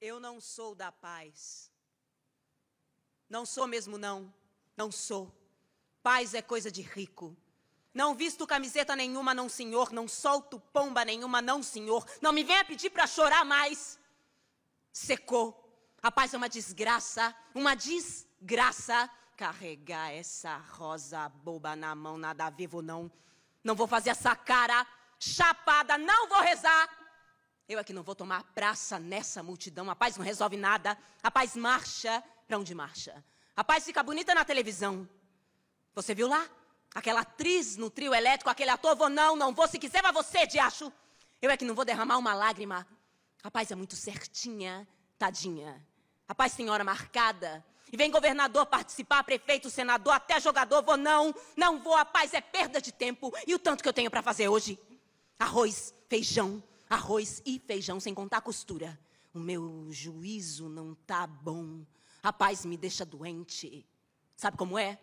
Eu não sou da paz. Não sou mesmo, não. Não sou. Paz é coisa de rico. Não visto camiseta nenhuma, não, senhor. Não solto pomba nenhuma, não, senhor. Não me venha pedir para chorar mais. Secou. A paz é uma desgraça. Uma desgraça. Carregar essa rosa boba na mão, nada vou não. Não vou fazer essa cara chapada, não vou rezar. Eu aqui não vou tomar praça nessa multidão. A paz não resolve nada. A paz marcha. Para onde marcha? A paz fica bonita na televisão. Você viu lá? Aquela atriz no trio elétrico, aquele ator, vou não, não vou. Se quiser, vai você, diacho. Eu é que não vou derramar uma lágrima. A paz é muito certinha, tadinha. A paz tem hora marcada. E vem governador participar, prefeito, senador, até jogador. Vou não, não vou. A paz é perda de tempo. E o tanto que eu tenho para fazer hoje? Arroz, feijão, arroz e feijão, sem contar costura. O meu juízo não tá bom. A paz me deixa doente. Sabe como é?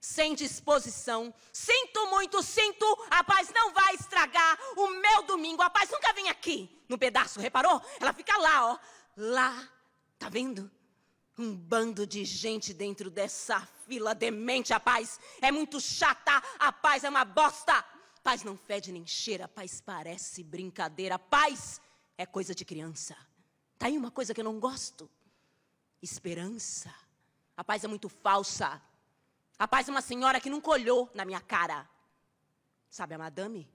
Sem disposição. Sinto muito, sinto. A paz não vai estragar o meu domingo. A paz nunca vem aqui no pedaço, reparou? Ela fica lá, ó. Lá. Tá vendo? Um bando de gente dentro dessa fila demente. A paz é muito chata. A paz é uma bosta. Paz não fede nem cheira, paz parece brincadeira. Paz é coisa de criança. Tá aí uma coisa que eu não gosto. Esperança. A paz é muito falsa. A paz é uma senhora que nunca olhou na minha cara. Sabe a madame?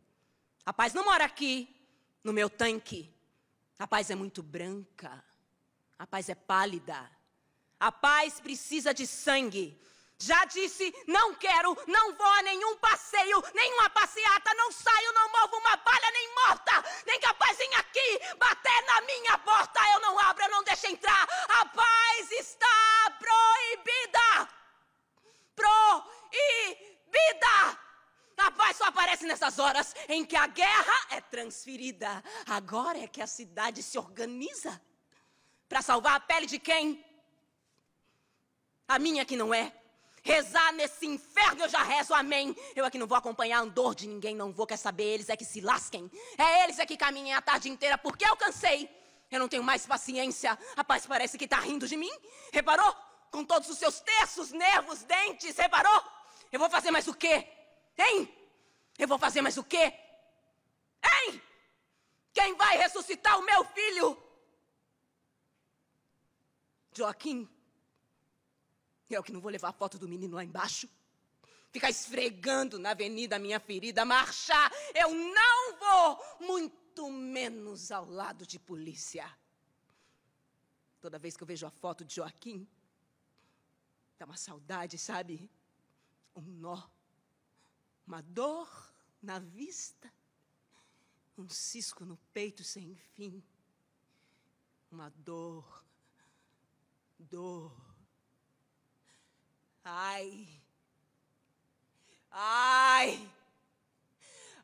A paz não mora aqui, no meu tanque. A paz é muito branca. A paz é pálida. A paz precisa de sangue. Já disse, não quero, não vou a nenhum passeio, nenhuma passeata, não saio, não movo uma palha nem morta, nem capaz em aqui bater na minha porta, eu não abro, eu não deixo entrar. A paz está proibida. Proibida. A paz só aparece nessas horas em que a guerra é transferida. Agora é que a cidade se organiza para salvar a pele de quem? A minha que não é. Rezar nesse inferno eu já rezo, amém. Eu aqui não vou acompanhar a andor de ninguém, não vou, quer saber, eles é que se lasquem. É eles é que caminhem a tarde inteira, porque eu cansei. Eu não tenho mais paciência. Rapaz, parece que está rindo de mim. Reparou? Com todos os seus terços, nervos, dentes, reparou? Eu vou fazer mais o quê? Hein? Eu vou fazer mais o quê? Hein? Quem vai ressuscitar o meu filho? Joaquim. Eu que não vou levar a foto do menino lá embaixo. Ficar esfregando na avenida a minha ferida, marchar. Eu não vou, muito menos ao lado de polícia. Toda vez que eu vejo a foto de Joaquim, dá uma saudade, sabe? Um nó, uma dor na vista, um cisco no peito sem fim, uma dor, dor Ai. Ai.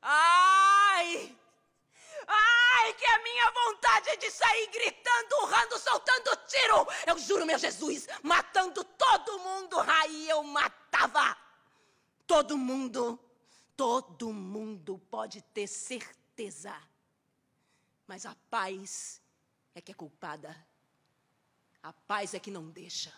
Ai. Ai, que a minha vontade é de sair gritando, urrando, soltando tiro. Eu juro, meu Jesus, matando todo mundo. Aí eu matava. Todo mundo. Todo mundo pode ter certeza. Mas a paz é que é culpada. A paz é que não deixa.